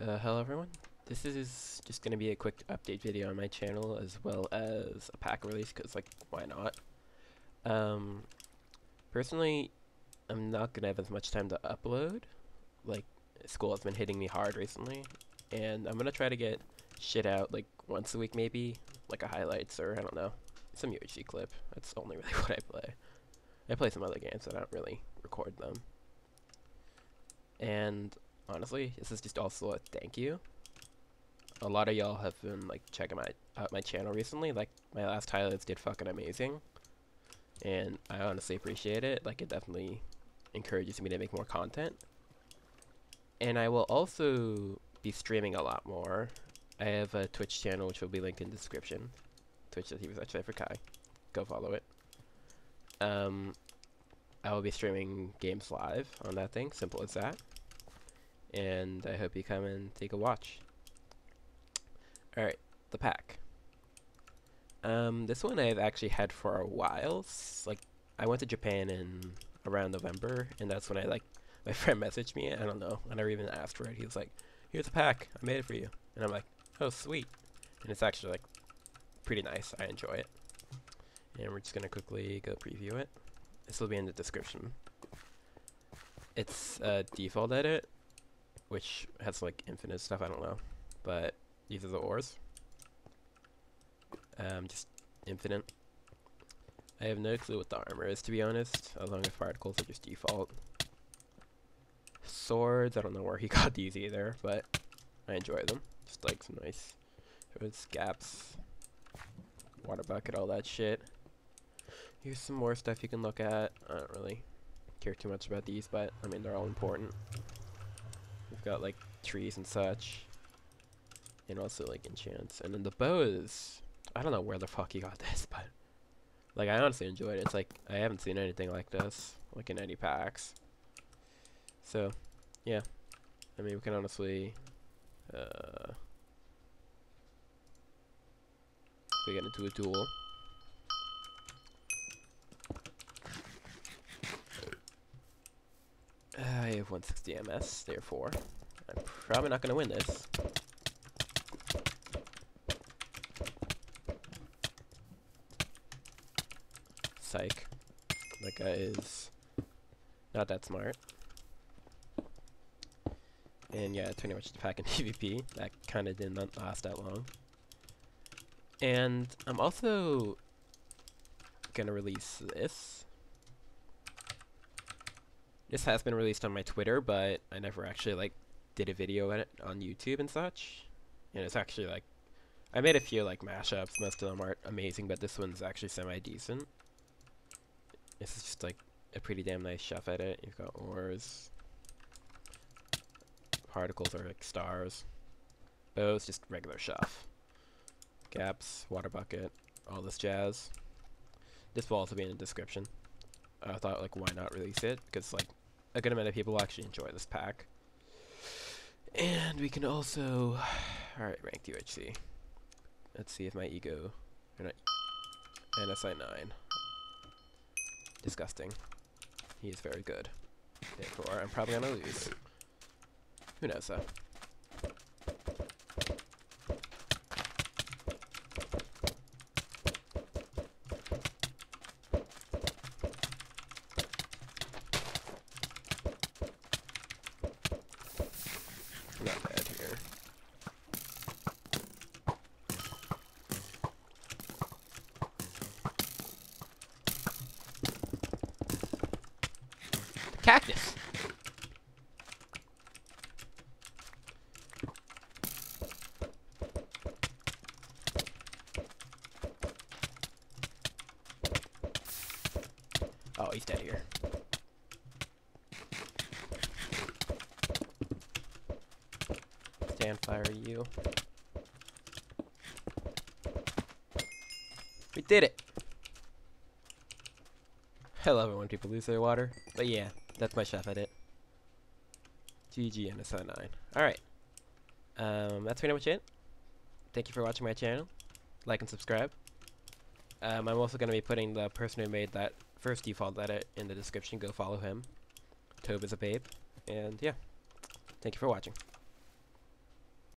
Uh, hello everyone. This is just gonna be a quick update video on my channel as well as a pack release because like why not? Um, personally, I'm not gonna have as much time to upload. Like school has been hitting me hard recently, and I'm gonna try to get shit out like once a week maybe, like a highlights or I don't know, some UHC clip. That's only really what I play. I play some other games, but I don't really record them. And honestly, this is just also a thank you. A lot of y'all have been like checking my out my channel recently. Like my last highlights did fucking amazing, and I honestly appreciate it. Like it definitely encourages me to make more content. And I will also be streaming a lot more. I have a Twitch channel which will be linked in the description. Twitch.tv slash CipherKai. Go follow it. Um, I will be streaming games live on that thing. Simple as that and I hope you come and take a watch. Alright, the pack. Um, this one I've actually had for a while. S like, I went to Japan in around November, and that's when I, like, my friend messaged me, I don't know, I never even asked for it. He was like, here's a pack, I made it for you. And I'm like, oh, sweet. And it's actually, like, pretty nice. I enjoy it. And we're just to quickly go preview it. This will be in the description. It's a default edit, which has like infinite stuff, I don't know. But these are the ores. Um, just infinite. I have no clue what the armor is, to be honest, as long as particles are just default. Swords, I don't know where he got these either, but I enjoy them. Just like some nice swords, gaps, water bucket, all that shit. Here's some more stuff you can look at. I don't really care too much about these, but I mean, they're all important. Got like trees and such. And also like enchants. And then the bow is I don't know where the fuck he got this, but like I honestly enjoyed it. It's like I haven't seen anything like this, like in any packs. So yeah. I mean we can honestly uh we get into a duel. I have 160 MS, therefore I'm probably not going to win this. Psych. That guy is not that smart. And yeah, pretty much the pack in PvP. That kind of didn't last that long. And I'm also gonna release this. This has been released on my Twitter, but I never actually like did a video on it on YouTube and such. And it's actually like I made a few like mashups. Most of them aren't amazing, but this one's actually semi decent. This is just like a pretty damn nice Shuff edit. You've got ores. Particles are like stars. Bows just regular Shuff. Gaps, water bucket, all this jazz. This will also be in the description. I thought like why not release it because like a good amount of people actually enjoy this pack. And we can also alright ranked UHC. Let's see if my ego or not NSI nine. Disgusting. He is very good. Therefore I'm probably gonna lose. Who knows though. Not bad here. Cactus. Oh, he's dead here. Stand fire you. We did it! I love it when people lose their water. But yeah, that's my Shuff edit. GG NSO 9. Alright. Um, that's pretty much it. Thank you for watching my channel. Like and subscribe. Um, I'm also going to be putting the person who made that first default edit in the description. Go follow him. Tobe is a babe. And yeah. Thank you for watching.